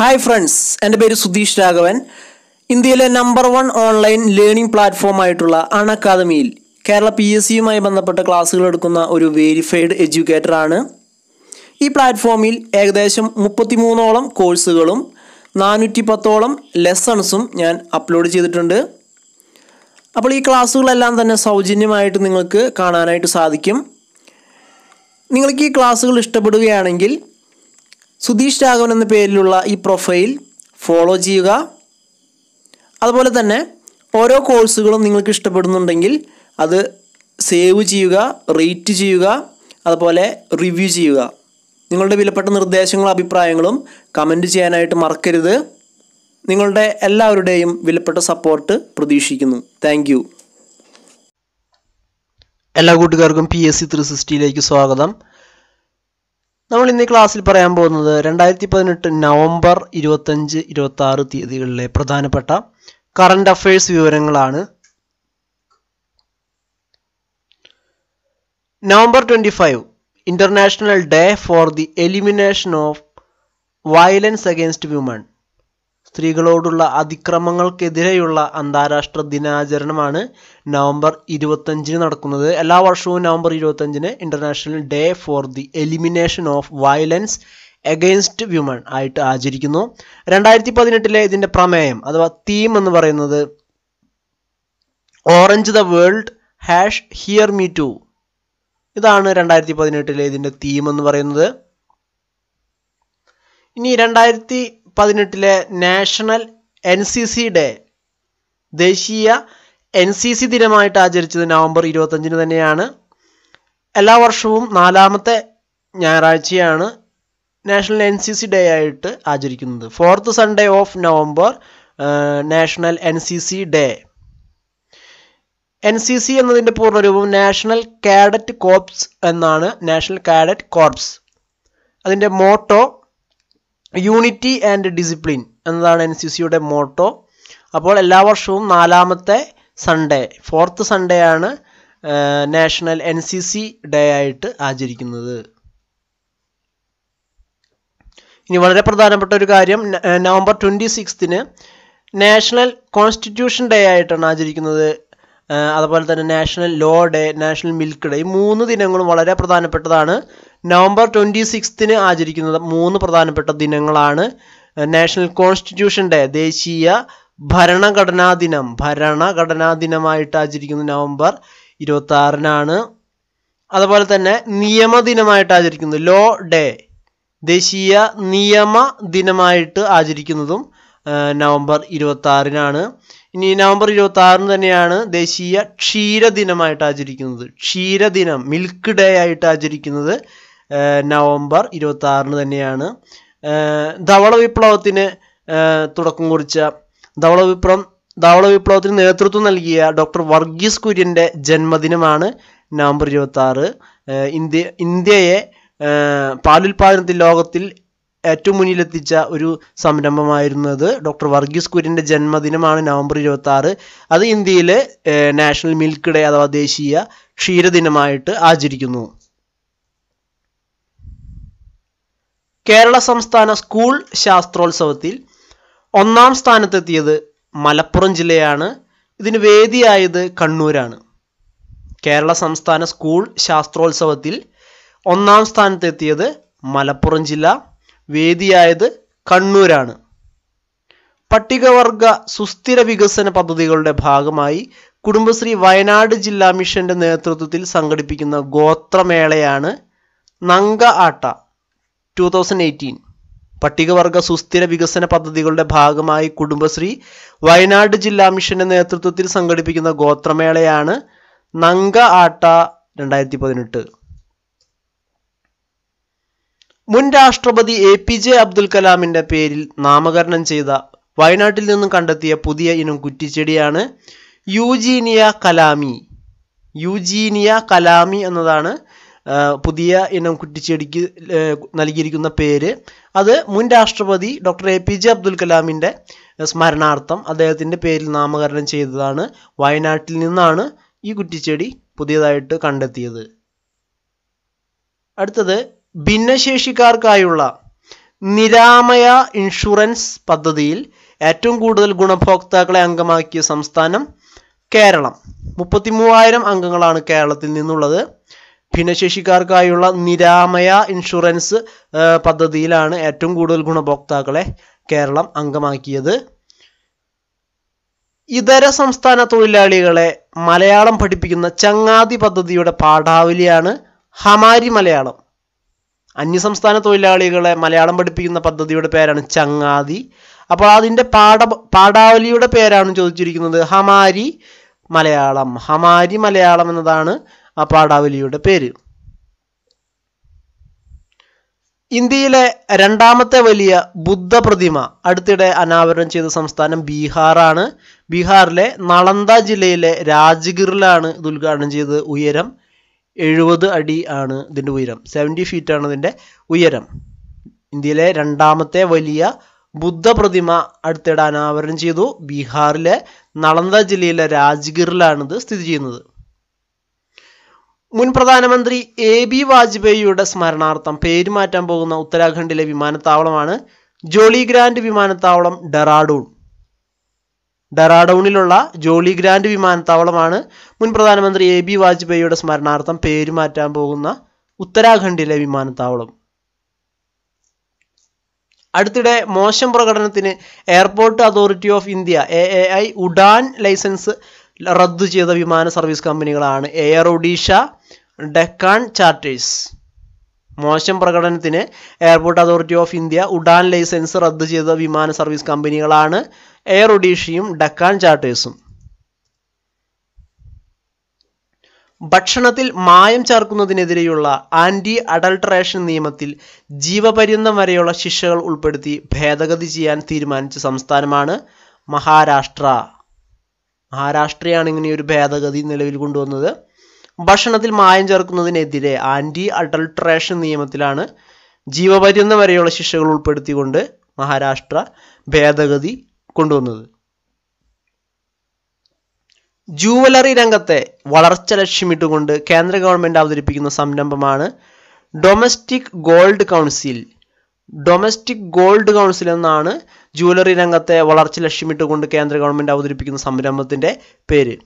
Hi friends എന്റെ പേര് സുധീഷ് രാഘവൻ. ഇന്ത്യയിലെ നമ്പർ വൺ ഓൺലൈൻ ലേണിംഗ് പ്ലാറ്റ്ഫോമായിട്ടുള്ള അൺ അക്കാദമിയിൽ കേരള പി എസ് സിയുമായി ബന്ധപ്പെട്ട ക്ലാസ്സുകൾ എടുക്കുന്ന ഒരു വെരിഫൈഡ് എഡ്യൂക്കേറ്റർ ആണ്. ഈ പ്ലാറ്റ്ഫോമിൽ ഏകദേശം മുപ്പത്തിമൂന്നോളം കോഴ്സുകളും നാനൂറ്റി പത്തോളം ലെസൺസും ഞാൻ അപ്ലോഡ് ചെയ്തിട്ടുണ്ട്. അപ്പോൾ ഈ ക്ലാസ്സുകളെല്ലാം തന്നെ സൗജന്യമായിട്ട് നിങ്ങൾക്ക് കാണാനായിട്ട് സാധിക്കും. നിങ്ങൾക്ക് ഈ ക്ലാസ്സുകൾ ഇഷ്ടപ്പെടുകയാണെങ്കിൽ സുധീഷ് രാഘവൻ എന്ന പേരിലുള്ള ഈ പ്രൊഫൈൽ ഫോളോ ചെയ്യുക. അതുപോലെ തന്നെ ഓരോ കോഴ്സുകളും നിങ്ങൾക്ക് ഇഷ്ടപ്പെടുന്നുണ്ടെങ്കിൽ അത് സേവ് ചെയ്യുക റേറ്റ് ചെയ്യുക അതുപോലെ റിവ്യൂ ചെയ്യുക. നിങ്ങളുടെ വിലപ്പെട്ട നിർദ്ദേശങ്ങളും അഭിപ്രായങ്ങളും കമന്റ് ചെയ്യാനായിട്ട് മറക്കരുത്. നിങ്ങളുടെ എല്ലാവരുടെയും വിലപ്പെട്ട സപ്പോർട്ട് പ്രതീക്ഷിക്കുന്നു. താങ്ക് എല്ലാ കൂട്ടുകാർക്കും പി എസ് സി ത്രീ സിക്സ്റ്റിയിലേക്ക് സ്വാഗതം. നമ്മൾ ഇന്ന് ക്ലാസ്സിൽ പറയാൻ പോകുന്നത് രണ്ടായിരത്തി പതിനെട്ട് നവംബർ ഇരുപത്തഞ്ച് ഇരുപത്തി ആറ് തീയതികളിലെ പ്രധാനപ്പെട്ട കറണ്ട് അഫയേഴ്സ് വിവരങ്ങളാണ്. November twenty five international day for the elimination of violence against women സ്ത്രീകളോടുള്ള അതിക്രമങ്ങൾക്കെതിരെയുള്ള അന്താരാഷ്ട്ര ദിനാചരണമാണ് നവംബർ ഇരുപത്തഞ്ചിന് നടക്കുന്നത്. എല്ലാ വർഷവും നവംബർ ഇരുപത്തഞ്ചിന് international day for the elimination of violence against women ആയിട്ട് ആചരിക്കുന്നു. രണ്ടായിരത്തി പതിനെട്ടിലെ ഇതിന്റെ പ്രമേയം അഥവാ തീം എന്ന് പറയുന്നത് orange the world hash hear me too ഇതാണ് രണ്ടായിരത്തി പതിനെട്ടിലെ ഇതിന്റെ തീം എന്ന് പറയുന്നത്. ഇനി രണ്ടായിരത്തി പതിനെട്ടിലെ national N C C day ദേശീയ എൻ സി സി ദിനമായിട്ട് ആചരിച്ചത് നവംബർ ഇരുപത്തഞ്ചിന് തന്നെയാണ്. എല്ലാ വർഷവും നാലാമത്തെ ഞായറാഴ്ചയാണ് national N C C day ആയിട്ട് ആചരിക്കുന്നത്. Fourth Sunday of November national N C C day N C C എന്നതിന്റെ പൂർണരൂപം നാഷണൽ കാഡറ്റ് കോർപ്സ് എന്നാണ്. National cadet corps. അതിന്റെ മോട്ടോ യൂണിറ്റി ആൻഡ് ഡിസിപ്ലിൻ എന്നതാണ് എൻ സി സിയുടെ മോട്ടോ അപ്പോൾ എല്ലാ വർഷവും നാലാമത്തെ സൺഡേ ഫോർത്ത് സൺഡേ ആണ് national N C C day ആയിട്ട് ആചരിക്കുന്നത്. ഇനി വളരെ പ്രധാനപ്പെട്ട ഒരു കാര്യം നവംബർ ട്വന്റി സിക്സ്തിന് നാഷണൽ കോൺസ്റ്റിറ്റ്യൂഷൻ ഡേ ആയിട്ടാണ് ആചരിക്കുന്നത് അതുപോലെ തന്നെ national law day national milk day ഈ മൂന്ന് ദിനങ്ങളും വളരെ പ്രധാനപ്പെട്ടതാണ്. നവംബർ ട്വന്റി സിക്സ്തിന് ആചരിക്കുന്നത് മൂന്ന് പ്രധാനപ്പെട്ട ദിനങ്ങളാണ്. നാഷണൽ കോൺസ്റ്റിറ്റ്യൂഷൻ ഡേ ദേശീയ ഭരണഘടനാ ദിനം ഭരണഘടനാ ദിനമായിട്ട് ആചരിക്കുന്നത് നവംബർ ഇരുപത്തി ആറിനാണ് അതുപോലെ തന്നെ നിയമ ദിനമായിട്ട് ആചരിക്കുന്നത് ലോ ഡേ ദേശീയ നിയമ ദിനമായിട്ട് ആചരിക്കുന്നതും നവംബർ ഇരുപത്തി ആറിനാണ് ഇനി നവംബർ ഇരുപത്തി ആറിന് തന്നെയാണ് ദേശീയ ക്ഷീരദിനമായിട്ട് ആചരിക്കുന്നത്. ക്ഷീരദിനം മിൽക്ക് ഡേ ആയിട്ട് ആചരിക്കുന്നത് നവംബർ ഇരുപത്തി ആറിന് തന്നെയാണ് ധവള വിപ്ലവത്തിന് തുടക്കം കുറിച്ച ധവള വിപ്ലവം ധവള വിപ്ലവത്തിന് നേതൃത്വം നൽകിയ ഡോക്ടർ വർഗീസ് കുര്യന്റെ ജന്മദിനമാണ് നവംബർ ഇരുപത്തി ആറ് ഇന്ത്യ ഇന്ത്യയെ പാലുൽപാദനത്തിൽ ലോകത്തിൽ ഏറ്റവും മുന്നിലെത്തിച്ച ഒരു സംരംഭമായിരുന്നത് ഡോക്ടർ വർഗീസ് കുര്യന്റെ ജന്മദിനമാണ് നവംബർ ഇരുപത്തി ആറ് അത് ഇന്ത്യയിലെ നാഷണൽ മിൽക്ക് ഡേ അഥവാ ദേശീയ ക്ഷീരദിനമായിട്ട് ആചരിക്കുന്നു. കേരള സംസ്ഥാന സ്കൂൾ ശാസ്ത്രോത്സവത്തിൽ ഒന്നാം സ്ഥാനത്തെത്തിയത് മലപ്പുറം ജില്ലയാണ്. ഇതിന് വേദിയായത് കണ്ണൂരാണ്. കേരള സംസ്ഥാന സ്കൂൾ ശാസ്ത്രോത്സവത്തിൽ ഒന്നാം സ്ഥാനത്തെത്തിയത് മലപ്പുറം ജില്ല. വേദിയായത് കണ്ണൂരാണ്. പട്ടികവർഗ സുസ്ഥിര വികസന പദ്ധതികളുടെ ഭാഗമായി കുടുംബശ്രീ വയനാട് ജില്ലാ മിഷന്റെ നേതൃത്വത്തിൽ സംഘടിപ്പിക്കുന്ന ഗോത്രമേളയാണ് Nanka Aatta two thousand eighteen പട്ടികവർഗ സുസ്ഥിര വികസന പദ്ധതികളുടെ ഭാഗമായി കുടുംബശ്രീ വയനാട് ജില്ലാ മിഷന്റെ നേതൃത്വത്തിൽ സംഘടിപ്പിക്കുന്ന ഗോത്രമേളയാണ് നങ്ക ആട്ട രണ്ടായിരത്തി പതിനെട്ട്. മുൻ രാഷ്ട്രപതി എ പി ജെ അബ്ദുൽ കലാമിന്റെ പേരിൽ നാമകരണം ചെയ്ത വയനാട്ടിൽ നിന്നും കണ്ടെത്തിയ പുതിയ ഇനം കുറ്റിച്ചെടിയാണ് യൂജീനിയ കലാമി. യൂജീനിയ കലാമി എന്നതാണ് പുതിയ ഇനം കുറ്റിച്ചെടിക്ക് നൽകിയിരിക്കുന്ന പേര്. അത് മുൻ രാഷ്ട്രപതി doctor A P J Abdul കലാമിന്റെ സ്മരണാർത്ഥം അദ്ദേഹത്തിന്റെ പേരിൽ നാമകരണം ചെയ്തതാണ് വയനാട്ടിൽ നിന്നാണ് ഈ കുറ്റിച്ചെടി പുതിയതായിട്ട് കണ്ടെത്തിയത്. അടുത്തത് ഭിന്നശേഷിക്കാർക്കായുള്ള നിരാമയ ഇൻഷുറൻസ് പദ്ധതിയിൽ ഏറ്റവും കൂടുതൽ ഗുണഭോക്താക്കളെ അംഗമാക്കിയ സംസ്ഥാനം കേരളം. മുപ്പത്തി മൂവായിരം അംഗങ്ങളാണ് കേരളത്തിൽ നിന്നുള്ളത്. ഭിന്നശേഷിക്കാർക്കായുള്ള നിരാമയ ഇൻഷുറൻസ് പദ്ധതിയിലാണ് ഏറ്റവും കൂടുതൽ ഗുണഭോക്താക്കളെ കേരളം അംഗമാക്കിയത്. ഇതര സംസ്ഥാന തൊഴിലാളികളെ മലയാളം പഠിപ്പിക്കുന്ന ചങ്ങാതി പദ്ധതിയുടെ പാഠാവലിയാണ് ഹമാരി മലയാളം. അന്യസംസ്ഥാന തൊഴിലാളികളെ മലയാളം പഠിപ്പിക്കുന്ന പദ്ധതിയുടെ പേരാണ് ചങ്ങാതി. അപ്പോൾ അതിന്റെ പാഠ പാഠാവലിയുടെ പേരാണ് ചോദിച്ചിരിക്കുന്നത് ഹമാരി മലയാളം. ഹമാരി മലയാളം എന്നതാണ് ആ പാഠാവലിയുടെ പേര്. ഇന്ത്യയിലെ രണ്ടാമത്തെ വലിയ ബുദ്ധ പ്രതിമ അടുത്തിടെ അനാവരണം ചെയ്ത സംസ്ഥാനം ബീഹാറാണ്. ബീഹാറിലെ നളന്ദ ജില്ലയിലെ രാജ്ഗിറിലാണ് ഇത് ഉദ്ഘാടനം ചെയ്തത് ഉയരം. എഴുപത് അടി ആണ് ഇതിന്റെ ഉയരം. സെവന്റി ഫീറ്റ് ആണ് ഇതിന്റെ ഉയരം. ഇന്ത്യയിലെ രണ്ടാമത്തെ വലിയ ബുദ്ധ പ്രതിമ അടുത്തിടെ അനാവരണം ചെയ്തു. ബീഹാറിലെ നളന്ദ ജില്ലയിലെ രാജ്ഗിറിലാണ് ഇത് സ്ഥിതി ചെയ്യുന്നത്. മുൻ പ്രധാനമന്ത്രി എ ബി വാജ്പേയിയുടെ സ്മരണാർത്ഥം പേര് മാറ്റാൻ പോകുന്ന ഉത്തരാഖണ്ഡിലെ വിമാനത്താവളമാണ് ജോളി ഗ്രാൻഡ് വിമാനത്താവളം ഡെറാഡൂൺ. ഡെറാഡൂണിലുള്ള ജോളി ഗ്രാൻഡ് വിമാനത്താവളമാണ് മുൻ പ്രധാനമന്ത്രി എ ബി വാജ്പേയിയുടെ സ്മരണാർത്ഥം പേരുമാറ്റാൻ പോകുന്ന ഉത്തരാഖണ്ഡിലെ വിമാനത്താവളം. അടുത്തിടെ മോശം പ്രകടനത്തിന് airport authority of India A A I Udan licence റദ്ദു ചെയ്ത വിമാന സർവീസ് കമ്പനികളാണ് എയർ ഒഡീഷ ഡെക്കാൻ ചാർട്ടേഴ്സ്. മോശം പ്രകടനത്തിന് airport authority of India Udan licence റദ്ദു ചെയ്ത വിമാന സർവീസ് കമ്പനികളാണ് എയർ ഒഡീഷയും ഡക്കാൻ ചാർട്ടേഴ്സും ഭക്ഷണത്തിൽ മായം ചേർക്കുന്നതിനെതിരെയുള്ള ആന്റി അഡൾട്ടറേഷൻ നിയമത്തിൽ ജീവപര്യന്തം വരെയുള്ള ശിക്ഷകൾ ഉൾപ്പെടുത്തി ഭേദഗതി ചെയ്യാൻ തീരുമാനിച്ച സംസ്ഥാനമാണ് മഹാരാഷ്ട്ര. മഹാരാഷ്ട്രയാണ് ഇങ്ങനെ ഒരു ഭേദഗതി നിലവിൽ കൊണ്ടുവന്നത്. ഭക്ഷണത്തിൽ മായം ചേർക്കുന്നതിനെതിരെ ആന്റി അഡൾട്രേഷൻ നിയമത്തിലാണ് ജീവപര്യന്തം വരെയുള്ള ശിക്ഷകൾ ഉൾപ്പെടുത്തിക്കൊണ്ട് മഹാരാഷ്ട്ര ഭേദഗതി കൊണ്ടുവന്നത്. ജൂവലറി രംഗത്തെ വളർച്ച ലക്ഷ്യമിട്ടുകൊണ്ട് കേന്ദ്ര ഗവൺമെന്റ് അവതരിപ്പിക്കുന്ന സംരംഭമാണ് domestic gold council domestic gold council എന്നാണ് ജൂവലറി രംഗത്തെ വളർച്ച ലക്ഷ്യമിട്ടുകൊണ്ട് കേന്ദ്ര ഗവൺമെന്റ് അവതരിപ്പിക്കുന്ന സംരംഭത്തിന്റെ പേര്.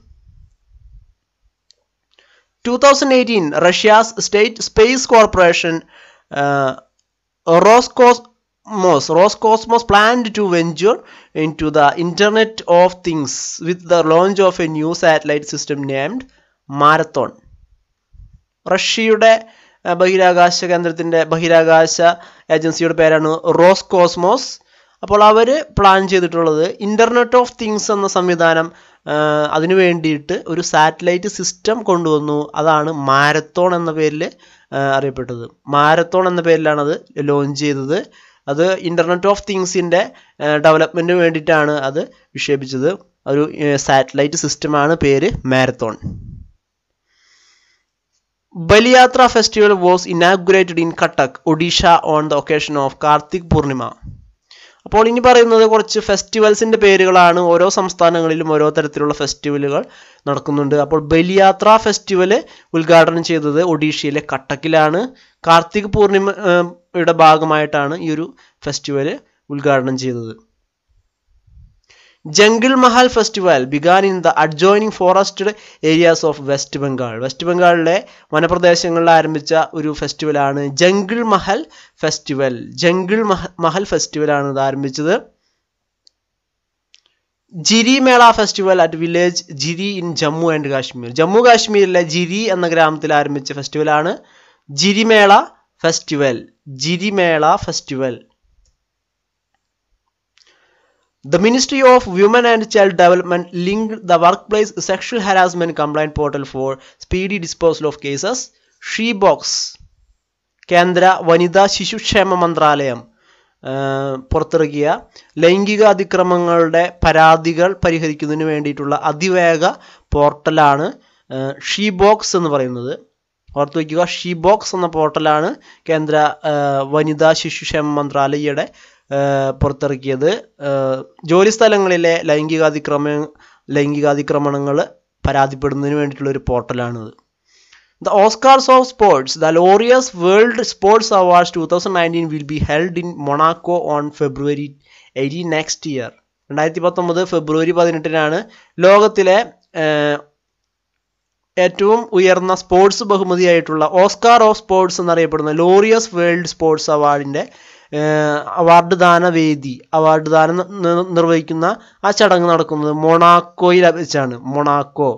Two thousand eighteen Russia's state space corporation Roscosmos Roscosmos planned to venture into the internet of things with the launch of a new satellite system named Marathon റഷ്യയുടെ ah, ബഹിരാകാശ കേന്ദ്രത്തിന്റെ ബഹിരാകാശ ഏജൻസിയുടെ പേരാണ് റോസ് കോസ്മോസ് അപ്പോൾ അവർ പ്ലാൻ ചെയ്തിട്ടുള്ളത് internet of things എന്ന സംവിധാനം അതിനു വേണ്ടിയിട്ട് ഒരു സാറ്റലൈറ്റ് സിസ്റ്റം കൊണ്ടുവന്നു. അതാണ് മാരത്തോൺ എന്ന പേരിൽ അറിയപ്പെട്ടത്. മാരത്തോൺ എന്ന പേരിലാണത് ലോഞ്ച് ചെയ്തത്. അത് ഇന്റർനെറ്റ് ഓഫ് തിങ്സിന്റെ ഡെവലപ്മെന്റിന് വേണ്ടിയിട്ടാണ് അത് വിക്ഷേപിച്ചത്. ഒരു സാറ്റലൈറ്റ് സിസ്റ്റമാണ് പേര് Marathon. Baliyatra festival was inaugurated in Cuttack Odisha on the occasion of Kartik Purnima. അപ്പോൾ ഇനി പറയുന്നത് കുറച്ച് ഫെസ്റ്റിവൽസിന്റെ പേരുകളാണ് ഓരോ സംസ്ഥാനങ്ങളിലും ഓരോ തരത്തിലുള്ള ഫെസ്റ്റിവലുകൾ നടക്കുന്നുണ്ട്. അപ്പോൾ ബലിയാത്ര ഫെസ്റ്റിവൽ ഉദ്ഘാടനം ചെയ്തത് ഒഡീഷയിലെ കട്ടക്കിലാണ്. കാർത്തിക് പൂർണിമയുടെ ഭാഗമായിട്ടാണ് ഈ ഒരു ഫെസ്റ്റിവൽ ഉദ്ഘാടനം ചെയ്തത്. Jungle Mahal festival began in the adjoining forested areas of West Bengal West ബംഗാളിലെ വനപ്രദേശങ്ങളിൽ ആരംഭിച്ച ഒരു ഫെസ്റ്റിവലാണ് ജംഗിൾ മഹൽ ഫെസ്റ്റിവൽ. ജംഗിൾ മഹ മഹൽ ഫെസ്റ്റിവലാണ് ഇത് ആരംഭിച്ചത്. Jiri Mela festival at village Jiri in Jammu and Kashmir Jammu കാശ്മീരിലെ ജിരി എന്ന ഗ്രാമത്തിൽ ആരംഭിച്ച ഫെസ്റ്റിവലാണ് Jiri Mela festival. Jiri Mela festival. The Ministry of Women and Child Development linked the workplace sexual harassment complaint portal for speedy disposal of cases. SheBox കേന്ദ്ര വനിതാ ശിശുക്ഷേമ മന്ത്രാലയം പുറത്തിറക്കിയ ലൈംഗിക അതിക്രമങ്ങളുടെ പരാതികൾ പരിഹരിക്കുന്നതിന് വേണ്ടിയിട്ടുള്ള അതിവേഗ പോർട്ടലാണ് ഷീബോക്സ് എന്ന് പറയുന്നത് ഓർത്ത് വയ്ക്കുക ഷീബോക്സ് എന്ന പോർട്ടലാണ് കേന്ദ്ര വനിതാ ശിശുക്ഷേമ മന്ത്രാലയയുടെ പുറത്തിറക്കിയത്. ജോലി സ്ഥലങ്ങളിലെ ലൈംഗികാതിക്രമ ലൈംഗികാതിക്രമണങ്ങൾ പരാതിപ്പെടുന്നതിന് വേണ്ടിയിട്ടുള്ള ഒരു പോർട്ടലാണിത് The Oscars of Sports, the Laureus World Sports Awards 2019 will be held in Monaco on February 18 next year. രണ്ടായിരത്തി പത്തൊമ്പത് ഫെബ്രുവരി പതിനെട്ടിനാണ് ലോകത്തിലെ ഏറ്റവും ഉയർന്ന സ്പോർട്സ് ബഹുമതിയായിട്ടുള്ള ഓസ്കാർ ഓഫ് സ്പോർട്സ് എന്നറിയപ്പെടുന്ന ലോറിയസ് വേൾഡ് സ്പോർട്സ് അവാർഡിന്റെ അവാർഡ് ദാന വേദി അവാർഡ് ദാനം നിർവഹിക്കുന്ന ആ ചടങ്ങ് നടക്കുന്നത് മൊണാക്കോയിൽ വെച്ചാണ് Monaco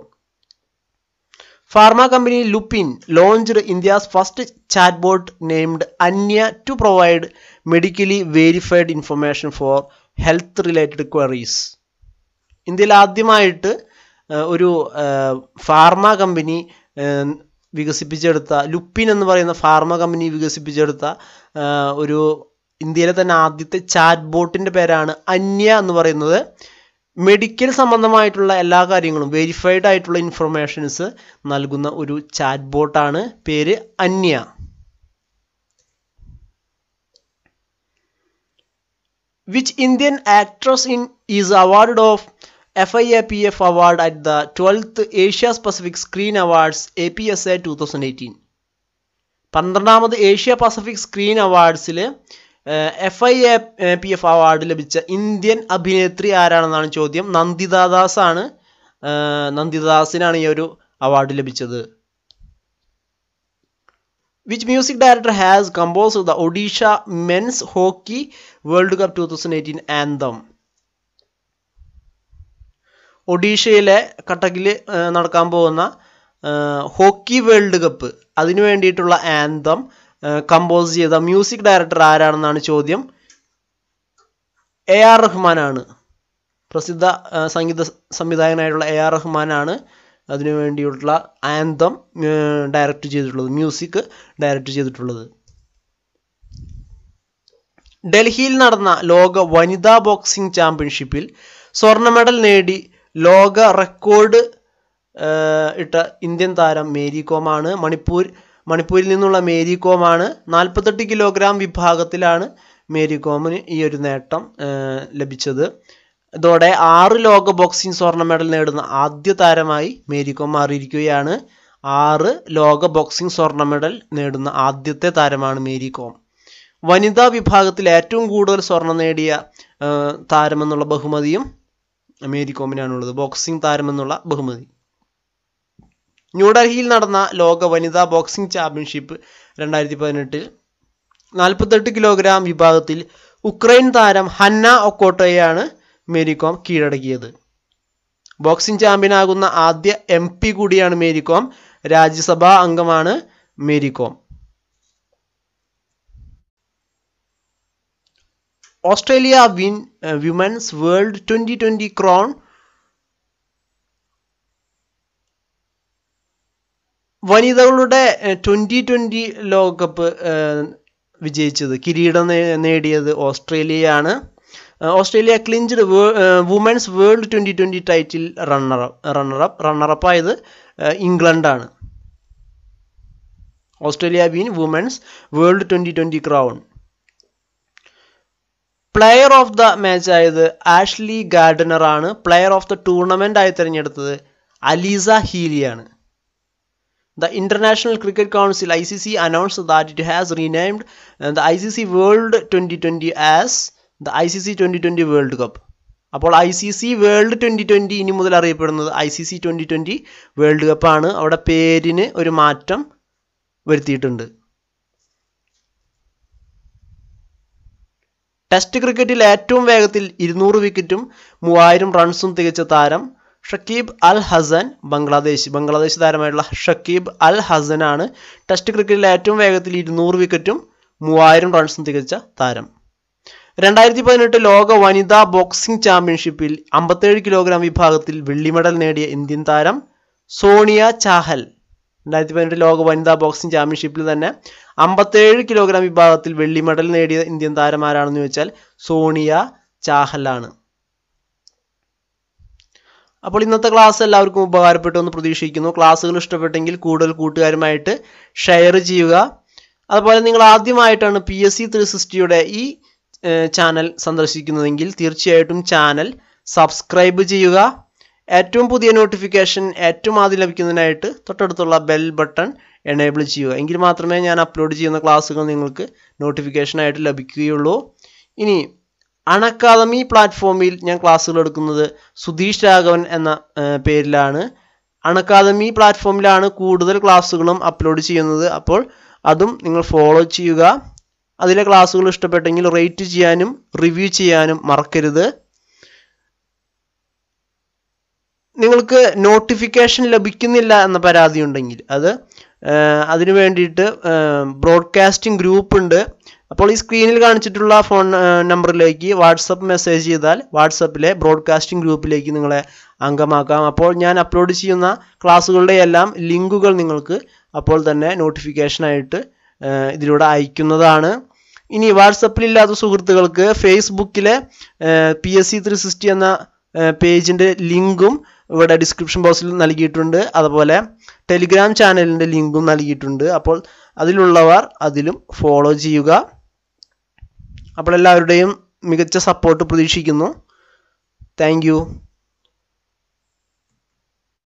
Pharma company Lupin launched India's first chatbot named Anya to provide medically verified information for health related queries. ഇന്ത്യയിൽ ആദ്യമായിട്ട് ഒരു ഫാർമ കമ്പനി വികസിപ്പിച്ചെടുത്ത ലുപ്പിൻ എന്ന് പറയുന്ന ഫാർമ കമ്പനി വികസിപ്പിച്ചെടുത്ത ഒരു ഇന്ത്യയിലെ തന്നെ ആദ്യത്തെ ചാറ്റ് ബോട്ടിന്റെ പേരാണ് അന്യ എന്ന് പറയുന്നത്. മെഡിക്കൽ സംബന്ധമായിട്ടുള്ള എല്ലാ കാര്യങ്ങളും വെരിഫൈഡ് ആയിട്ടുള്ള ഇൻഫർമേഷൻസ് നൽകുന്ന ഒരു ചാറ്റ് ബോട്ടാണ് പേര് അന്യ. which Indian actress in is awarded of FIAPF award at the 12th Asia Pacific Screen Awards APSA 2018 പന്ത്രണ്ടാമത് Asia Pacific screen അവാർഡ്സിൽ F I A P F award ലഭിച്ച ഇന്ത്യൻ അഭിനേത്രി ആരാണെന്നാണ് ചോദ്യം? നന്ദിത ദാസ് ആണ് ഏഹ് നന്ദിത ദാസിനാണ് ഈ ഒരു അവാർഡ് ലഭിച്ചത്. Which music director has compose the Odisha men's hockey world cup two thousand eighteen anthem ഒഡീഷയിലെ കട്ടക്കിൽ നടക്കാൻ പോകുന്ന ഹോക്കി വേൾഡ് കപ്പ് അതിനു വേണ്ടിയിട്ടുള്ള ആന്തം കമ്പോസ് ചെയ്ത മ്യൂസിക് ഡയറക്ടർ ആരാണെന്നാണ് ചോദ്യം? എ ആർ റഹ്മാനാണ്. പ്രസിദ്ധ സംഗീത സംവിധായകനായിട്ടുള്ള എ ആർ റഹ്മാനാണ് അതിനു വേണ്ടിയിട്ടുള്ള ആന്തം ഡയറക്റ്റ് ചെയ്തിട്ടുള്ളത് മ്യൂസിക് ഡയറക്റ്റ് ചെയ്തിട്ടുള്ളത്. ഡൽഹിയിൽ നടന്ന ലോക വനിതാ ബോക്സിംഗ് ചാമ്പ്യൻഷിപ്പിൽ സ്വർണ മെഡൽ നേടി ലോക റെക്കോർഡ് ഇട്ട ഇന്ത്യൻ താരം മേരി കോമാണ്. മണിപ്പൂർ മണിപ്പൂരിൽ നിന്നുള്ള മേരി കോമാണ് നാൽപ്പത്തെട്ട് കിലോഗ്രാം വിഭാഗത്തിലാണ് മേരി കോമിന് ഈ ഒരു നേട്ടം ലഭിച്ചത്. ഇതോടെ ആറ് ലോക ബോക്സിംഗ് സ്വർണ മെഡൽ നേടുന്ന ആദ്യ താരമായി മേരി കോം മാറിയിരിക്കുകയാണ്. ആറ് ലോക ബോക്സിംഗ് സ്വർണ മെഡൽ നേടുന്ന ആദ്യത്തെ താരമാണ് മേരി കോം വനിതാ വിഭാഗത്തിൽ ഏറ്റവും കൂടുതൽ സ്വർണം നേടിയ താരമെന്നുള്ള ബഹുമതിയും മേരി കോമിനാണുള്ളത് ബോക്സിംഗ് താരമെന്നുള്ള ബഹുമതി. ന്യൂഡൽഹിയിൽ നടന്ന ലോക വനിതാ ബോക്സിംഗ് ചാമ്പ്യൻഷിപ്പ് രണ്ടായിരത്തി പതിനെട്ടിൽ നാൽപ്പത്തെട്ട് കിലോഗ്രാം വിഭാഗത്തിൽ ഉക്രൈൻ താരം ഹന്ന ഒക്കോട്ടോയെയാണ് മേരികോം കീഴടക്കിയത്. ബോക്സിംഗ് ചാമ്പ്യനാകുന്ന ആദ്യ എം പി കൂടിയാണ് മേരികോം. രാജ്യസഭാ അംഗമാണ് Mary Kom. Australia win women's world twenty twenty crown വനിതകളുടെ ട്വന്റി ട്വന്റി ലോകകപ്പ് വിജയിച്ചത് കിരീടം നേടിയത് ഓസ്ട്രേലിയയാണ്. Australia clinched women's world twenty twenty title runner-up runner-up runner-up ആയത് ഇംഗ്ലണ്ടാണ്. Australia been women's world twenty twenty crown. Player of the match ആയത് ആഷ്ലി ഗാർഡനർ ആണ് പ്ലെയർ ഓഫ് ദ ടൂർണമെന്റ് ആയി തിരഞ്ഞെടുത്തത് Alyssa ഹീലിയാണ്. Announce that it has renamed the I C C world twenty twenty as the I C C twenty twenty world cup അപ്പോൾ I C C world twenty twenty ഇനി മുതൽ അറിയപ്പെടുന്നത് I C C twenty twenty world കപ്പാണ് അവിടെ പേരിന് ഒരു മാറ്റം വരുത്തിയിട്ടുണ്ട്. ടെസ്റ്റ് ക്രിക്കറ്റിൽ ഏറ്റവും വേഗത്തിൽ ഇരുന്നൂറ് വിക്കറ്റും മൂവായിരം റൺസും തികച്ച താരം ഷക്കീബ് അൽ ഹസൻ ബംഗ്ലാദേശ്. ബംഗ്ലാദേശ് താരമായിട്ടുള്ള ഷക്കീബ് അൽ ഹസനാണ് ടെസ്റ്റ് ക്രിക്കറ്റിൽ ഏറ്റവും വേഗത്തിൽ ഇരുന്നൂറ് വിക്കറ്റും മൂവായിരം റൺസും തികച്ച താരം. രണ്ടായിരത്തി പതിനെട്ട് ലോക വനിതാ ബോക്സിംഗ് ചാമ്പ്യൻഷിപ്പിൽ അമ്പത്തേഴ് കിലോഗ്രാം വിഭാഗത്തിൽ വെള്ളി മെഡൽ നേടിയ ഇന്ത്യൻ താരം സോണിയ ചാഹൽ. രണ്ടായിരത്തി പതിനെട്ട് ലോക വനിതാ ബോക്സിംഗ് ചാമ്പ്യൻഷിപ്പിൽ തന്നെ അമ്പത്തേഴ് കിലോഗ്രാം വിഭാഗത്തിൽ വെള്ളി മെഡൽ നേടിയ ഇന്ത്യൻ താരം ആരാണെന്ന് ചോദിച്ചാൽ സോണിയ ചാഹലാണ് അപ്പോൾ ഇന്നത്തെ ക്ലാസ് എല്ലാവർക്കും ഉപകാരപ്പെട്ടു എന്ന് പ്രതീക്ഷിക്കുന്നു. ക്ലാസ്സുകൾ ഇഷ്ടപ്പെട്ടെങ്കിൽ കൂടുതൽ കൂട്ടുകാരുമായിട്ട് ഷെയർ ചെയ്യുക. അതുപോലെ നിങ്ങൾ ആദ്യമായിട്ടാണ് പി എസ് സി ത്രീ സിക്സ്റ്റിയുടെ ഈ ചാനൽ സന്ദർശിക്കുന്നതെങ്കിൽ തീർച്ചയായിട്ടും ചാനൽ സബ്സ്ക്രൈബ് ചെയ്യുക. ഏറ്റവും പുതിയ നോട്ടിഫിക്കേഷൻ ഏറ്റവും ആദ്യം ലഭിക്കുന്നതിനായിട്ട് തൊട്ടടുത്തുള്ള ബെൽ ബട്ടൺ എനേബിൾ ചെയ്യുക. എങ്കിൽ മാത്രമേ ഞാൻ അപ്ലോഡ് ചെയ്യുന്ന ക്ലാസ്സുകൾ നിങ്ങൾക്ക് നോട്ടിഫിക്കേഷനായിട്ട് ലഭിക്കുകയുള്ളൂ. ഇനി അണക്കാദമി പ്ലാറ്റ്ഫോമിൽ ഞാൻ ക്ലാസ്സുകൾ എടുക്കുന്നത് സുധീഷ് രാഘവൻ എന്ന പേരിലാണ്. അൺഅക്കാദമി പ്ലാറ്റ്ഫോമിലാണ് കൂടുതൽ ക്ലാസ്സുകളും അപ്ലോഡ് ചെയ്യുന്നത്. അപ്പോൾ അതും നിങ്ങൾ ഫോളോ ചെയ്യുക. അതിലെ ക്ലാസ്സുകൾ ഇഷ്ടപ്പെട്ടെങ്കിൽ റേറ്റ് ചെയ്യാനും റിവ്യൂ ചെയ്യാനും മറക്കരുത്. നിങ്ങൾക്ക് നോട്ടിഫിക്കേഷൻ ലഭിക്കുന്നില്ല എന്ന പരാതി ഉണ്ടെങ്കിൽ അത് അതിനു വേണ്ടിയിട്ട് ബ്രോഡ്കാസ്റ്റിംഗ് ഗ്രൂപ്പ് ഉണ്ട് അപ്പോൾ ഈ സ്ക്രീനിൽ കാണിച്ചിട്ടുള്ള ഫോൺ നമ്പറിലേക്ക് വാട്സപ്പ് മെസ്സേജ് ചെയ്താൽ വാട്സപ്പിലെ ബ്രോഡ്കാസ്റ്റിംഗ് ഗ്രൂപ്പിലേക്ക് നിങ്ങളെ അംഗമാക്കാം. അപ്പോൾ ഞാൻ അപ്ലോഡ് ചെയ്യുന്ന ക്ലാസ്സുകളുടെ എല്ലാം ലിങ്കുകൾ നിങ്ങൾക്ക് അപ്പോൾ തന്നെ നോട്ടിഫിക്കേഷനായിട്ട് ഇതിലൂടെ അയക്കുന്നതാണ്. ഇനി വാട്സപ്പിൽ ഇല്ലാത്ത സുഹൃത്തുക്കൾക്ക് ഫേസ്ബുക്കിലെ P S C three sixty എന്ന പേജിന്റെ ലിങ്കും ഇവിടെ ഡിസ്ക്രിപ്ഷൻ ബോക്സിൽ നൽകിയിട്ടുണ്ട്. അതുപോലെ ടെലിഗ്രാം ചാനലിന്റെ ലിങ്കും നൽകിയിട്ടുണ്ട്. അപ്പോൾ അതിലുള്ളവർ അതിലും ഫോളോ ചെയ്യുക. അപ്പോൾ എല്ലാവരുടെയും മികച്ച സപ്പോർട്ട് പ്രതീക്ഷിക്കുന്നു. താങ്ക്